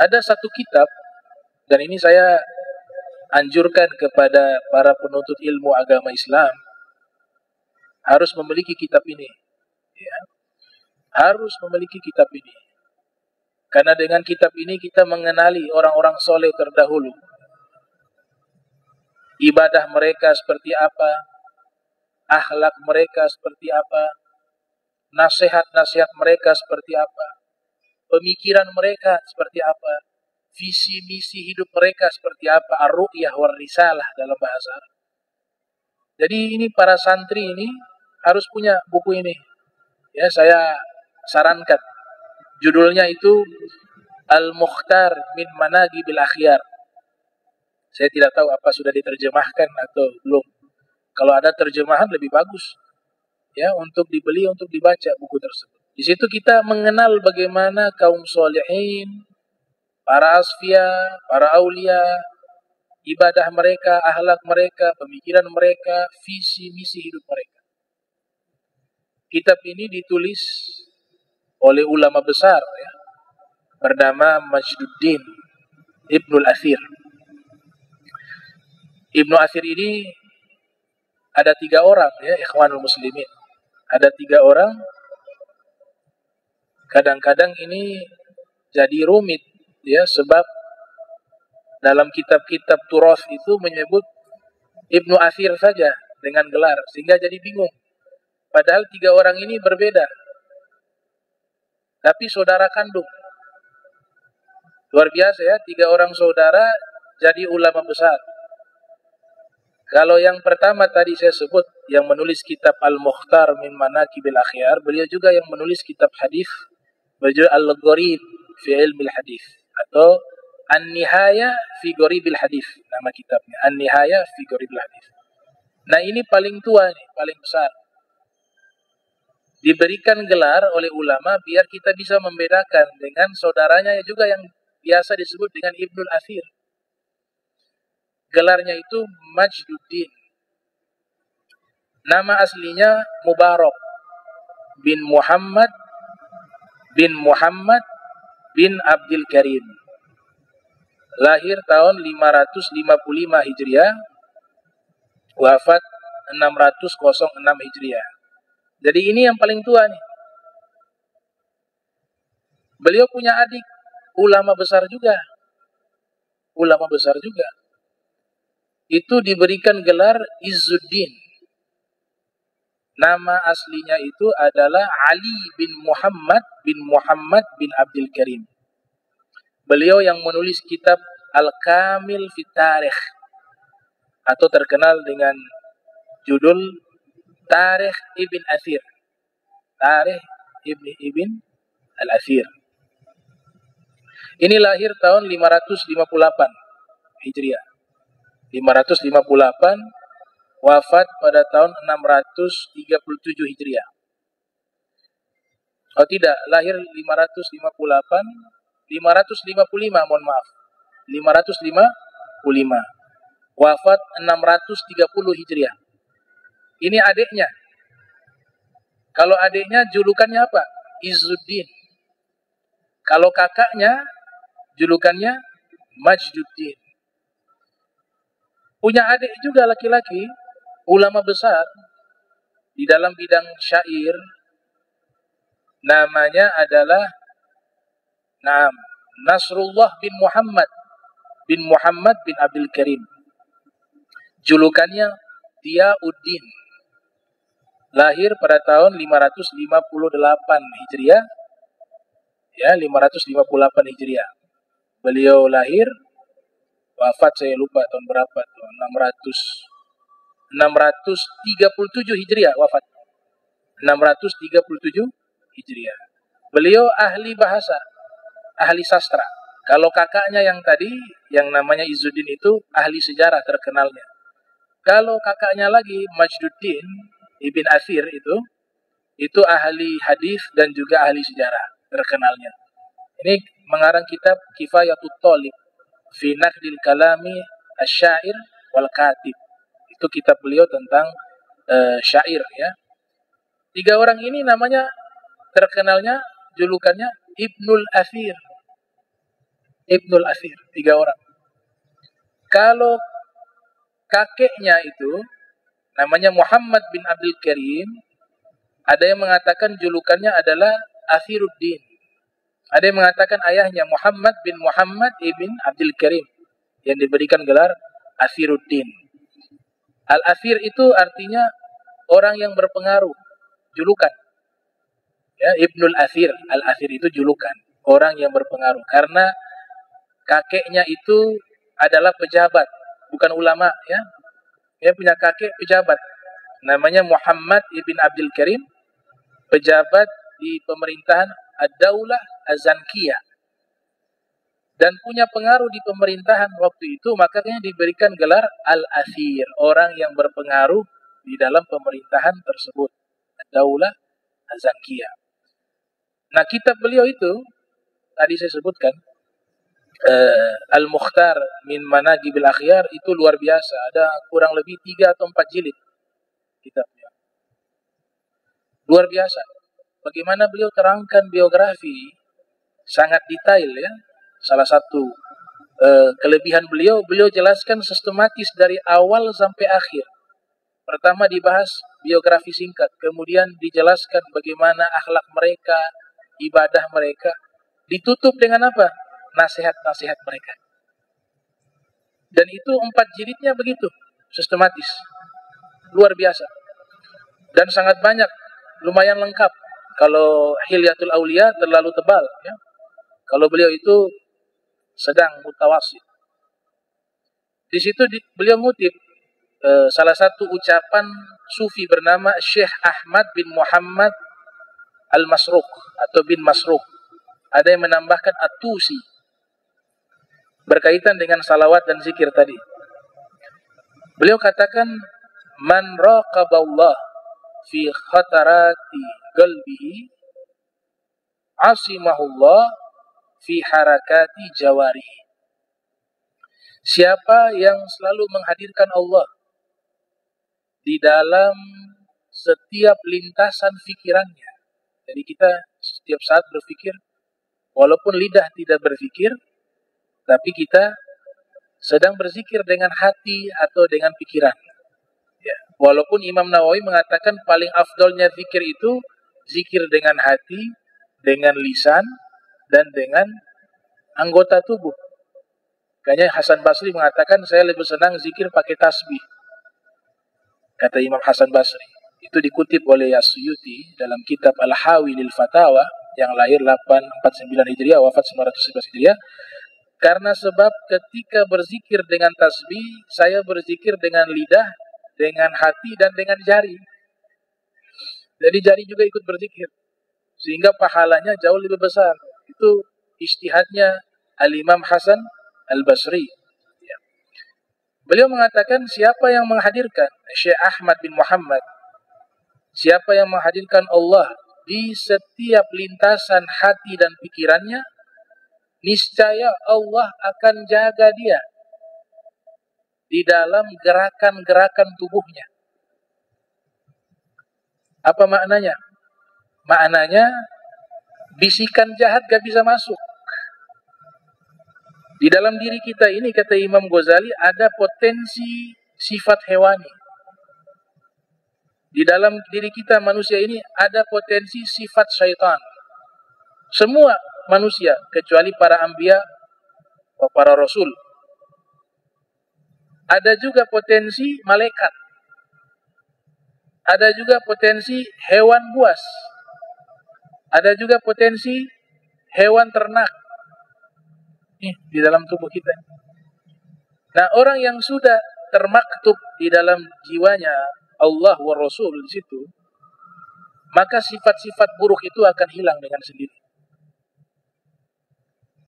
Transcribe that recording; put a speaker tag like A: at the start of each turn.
A: Ada satu kitab dan ini saya anjurkan kepada para penuntut ilmu agama Islam harus memiliki kitab ini. Ya. Harus memiliki kitab ini. Karena dengan kitab ini kita mengenali orang-orang soleh terdahulu. Ibadah mereka seperti apa, akhlak mereka seperti apa, nasihat-nasihat mereka seperti apa, pemikiran mereka seperti apa, visi misi hidup mereka seperti apa, ar-ru'yah war risalah dalam bahasa Arab. Jadi ini para santri ini harus punya buku ini. Ya, saya sarankan. Judulnya itu Al-Mukhtar min Managibil Akhyar. Saya tidak tahu apa sudah diterjemahkan atau belum. Kalau ada terjemahan lebih bagus. Ya, untuk dibeli, untuk dibaca buku tersebut. Di situ kita mengenal bagaimana kaum solehin, para asfia, para aulia, ibadah mereka, ahlak mereka, pemikiran mereka, visi misi hidup mereka. Kitab ini ditulis oleh ulama besar ya, bernama Majduddin Ibnul Athir. Ibnu Athir ini ada tiga orang ya, ikhwanul muslimin. Ada tiga orang kadang-kadang ini jadi rumit ya sebab dalam kitab-kitab turos itu menyebut Ibnu Asir saja dengan gelar sehingga jadi bingung. Padahal tiga orang ini berbeda. Tapi saudara kandung. Luar biasa ya, tiga orang saudara jadi ulama besar. Kalau yang pertama tadi saya sebut yang menulis kitab Al-Mukhtar min Manaqibil Akhyar, beliau juga yang menulis kitab hadis berjudul Al-Gharib fi Ilmi Hadis atau An-Nihaya fi Gharibil Hadis nama kitabnya. An-Nihaya fi Gharibil Hadis. Nah, ini paling tua nih, paling besar. Diberikan gelar oleh ulama biar kita bisa membedakan dengan saudaranya juga yang biasa disebut dengan Ibnul Athir. Gelarnya itu Majduddin. Nama aslinya Mubarak bin Muhammad bin Muhammad bin Abdul Karim. Lahir tahun 555 Hijriah, wafat 606 Hijriah. Jadi ini yang paling tua nih. Beliau punya adik ulama besar juga. Ulama besar juga. Itu diberikan gelar Izzuddin. Nama aslinya itu adalah Ali bin Muhammad bin Muhammad bin Abdul Karim. Beliau yang menulis kitab Al-Kamil Fitarikh atau terkenal dengan judul Tarikh Ibn Athir. Tarikh Ibn Ibn Al-Athir. Ini lahir tahun 558 Hijriah. 558 wafat pada tahun 637 Hijriah. Oh tidak, lahir 558, 555 mohon maaf. 555, wafat 630 Hijriah. Ini adiknya. Kalau adiknya julukannya apa? Izzuddin. Kalau kakaknya julukannya Majduddin. Punya adik juga laki-laki, ulama besar di dalam bidang syair. Namanya adalah Naam, Nasrullah bin Muhammad bin Muhammad bin Abdul Karim. Julukannya Tiauddin. Lahir pada tahun 558 Hijriah. Ya, 558 Hijriah. Beliau lahir wafat saya lupa tahun berapa tuh 600 637 Hijriah wafat. 637 Hijriah. Beliau ahli bahasa ahli sastra. Kalau kakaknya yang tadi yang namanya Izzuddin itu ahli sejarah terkenalnya. Kalau kakaknya lagi Majduddin Ibn Athir itu itu ahli hadis dan juga ahli sejarah terkenalnya. Ini mengarang kitab Kifayatut Talib fi naqdil kalami asyair wal katib. Itu kitab beliau tentang uh, syair ya. Tiga orang ini namanya terkenalnya julukannya Ibnul Athir. Ibnul Athir, tiga orang. Kalau kakeknya itu namanya Muhammad bin Abdul Karim, ada yang mengatakan julukannya adalah Athiruddin. Ada yang mengatakan ayahnya Muhammad bin Muhammad ibn Abdul Karim yang diberikan gelar Athiruddin. Al-Athir itu artinya orang yang berpengaruh, julukan. Ya, Ibnul Athir, Al-Athir itu julukan, orang yang berpengaruh karena kakeknya itu adalah pejabat, bukan ulama ya. Dia punya kakek pejabat. Namanya Muhammad ibn Abdul Karim, pejabat di pemerintahan Ad-Daulah Azankiyah dan punya pengaruh di pemerintahan waktu itu makanya diberikan gelar Al-Athir, orang yang berpengaruh di dalam pemerintahan tersebut. Daulah Azankiyah. Nah, kitab beliau itu tadi saya sebutkan uh, Al-Mukhtar min Managibil Akhyar itu luar biasa. Ada kurang lebih tiga atau empat jilid kitabnya. Luar biasa. Bagaimana beliau terangkan biografi sangat detail ya salah satu uh, kelebihan beliau, beliau jelaskan sistematis dari awal sampai akhir. Pertama dibahas biografi singkat, kemudian dijelaskan bagaimana akhlak mereka, ibadah mereka, ditutup dengan apa? Nasihat-nasihat mereka. Dan itu empat jilidnya begitu, sistematis. Luar biasa. Dan sangat banyak, lumayan lengkap. Kalau Hilyatul Aulia terlalu tebal. Ya. Kalau beliau itu sedang mutawasid. Di situ di, beliau ngutip uh, salah satu ucapan sufi bernama Syekh Ahmad bin Muhammad Al-Masruq atau bin Masruq. Ada yang menambahkan atusi berkaitan dengan salawat dan zikir tadi. Beliau katakan man raqaballah fi khatarati qalbihi asimahullah fi harakati jawari. Siapa yang selalu menghadirkan Allah di dalam setiap lintasan pikirannya. Jadi kita setiap saat berpikir, walaupun lidah tidak berpikir, tapi kita sedang berzikir dengan hati atau dengan pikiran. Ya. Walaupun Imam Nawawi mengatakan paling afdolnya zikir itu zikir dengan hati, dengan lisan, dan dengan anggota tubuh. Kayaknya Hasan Basri mengatakan saya lebih senang zikir pakai tasbih. Kata Imam Hasan Basri. Itu dikutip oleh Yasyuti dalam kitab Al-Hawi lil Fatawa yang lahir 849 Hijriah wafat 911 Hijriah. Karena sebab ketika berzikir dengan tasbih, saya berzikir dengan lidah, dengan hati dan dengan jari. Jadi jari juga ikut berzikir. Sehingga pahalanya jauh lebih besar itu istihadnya Al-Imam Hasan Al-Basri. Ya. Beliau mengatakan siapa yang menghadirkan Syekh Ahmad bin Muhammad, siapa yang menghadirkan Allah di setiap lintasan hati dan pikirannya, niscaya Allah akan jaga dia di dalam gerakan-gerakan tubuhnya. Apa maknanya? Maknanya bisikan jahat gak bisa masuk. Di dalam diri kita ini, kata Imam Ghazali, ada potensi sifat hewani. Di dalam diri kita manusia ini ada potensi sifat syaitan. Semua manusia, kecuali para ambia, para rasul. Ada juga potensi malaikat. Ada juga potensi hewan buas ada juga potensi hewan ternak nih di dalam tubuh kita. Nah, orang yang sudah termaktub di dalam jiwanya Allah wa Rasul di situ, maka sifat-sifat buruk itu akan hilang dengan sendiri.